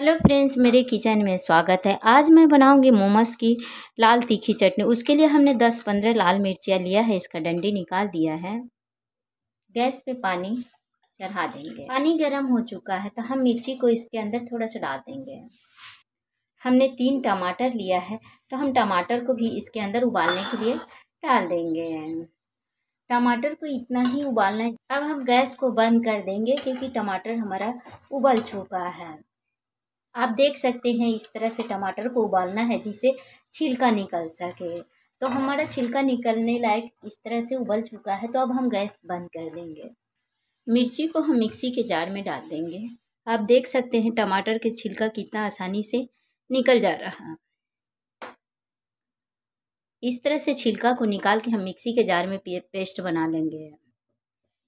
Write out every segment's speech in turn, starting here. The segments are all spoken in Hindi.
हेलो फ्रेंड्स, मेरे किचन में स्वागत है। आज मैं बनाऊँगी मोमोज की लाल तीखी चटनी। उसके लिए हमने 10-15 लाल मिर्चियाँ लिया है, इसका डंडी निकाल दिया है। गैस पे पानी चढ़ा देंगे। पानी गर्म हो चुका है तो हम मिर्ची को इसके अंदर थोड़ा सा डाल देंगे। हमने तीन टमाटर लिया है तो हम टमाटर को भी इसके अंदर उबालने के लिए डाल देंगे। टमाटर को इतना ही उबालना है। अब हम गैस को बंद कर देंगे, क्योंकि टमाटर हमारा उबल चुका है। आप देख सकते हैं इस तरह से टमाटर को उबालना है जिससे छिलका निकल सके। तो हमारा छिलका निकलने लायक इस तरह से उबल चुका है तो अब हम गैस बंद कर देंगे। मिर्ची को हम मिक्सी के जार में डाल देंगे। आप देख सकते हैं टमाटर के छिलका कितना आसानी से निकल जा रहा। है इस तरह से छिलका को निकाल के हम मिक्सी के जार में पेस्ट बना लेंगे।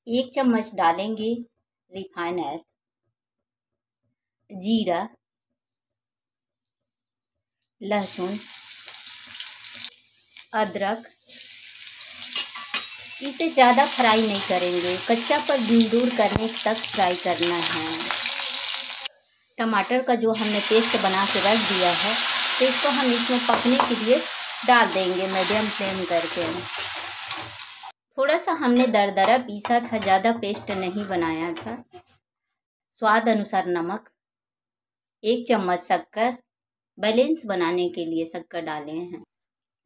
एक चम्मच डालेंगे रिफाइन ऑयल जीरा लहसुन, अदरक। इसे ज़्यादा फ्राई नहीं करेंगे। कच्चा पर दूर करने तक फ्राई करना है। टमाटर का जो हमने पेस्ट बना के रख दिया है तो इसको हम इसमें पकने के लिए डाल देंगे मीडियम फ्लेम करके। थोड़ा सा हमने दरदरा पीसा था, ज़्यादा पेस्ट नहीं बनाया था। स्वाद अनुसार नमक, एक चम्मच शक्कर बैलेंस बनाने के लिए शक्कर डाले हैं।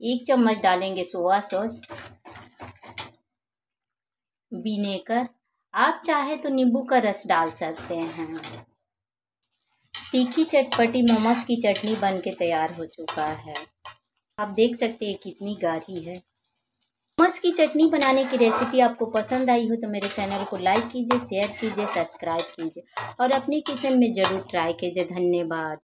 एक चम्मच डालेंगे सोया सॉस, विनेगर। आप चाहे तो नींबू का रस डाल सकते हैं। तीखी चटपटी मोमोज की चटनी बन के तैयार हो चुका है। आप देख सकते हैं कितनी गाढ़ी है। मोमोज की चटनी बनाने की रेसिपी आपको पसंद आई हो तो मेरे चैनल को लाइक कीजिए शेयर कीजिए सब्सक्राइब कीजिए और अपने किचन में ज़रूर ट्राई कीजिए। धन्यवाद।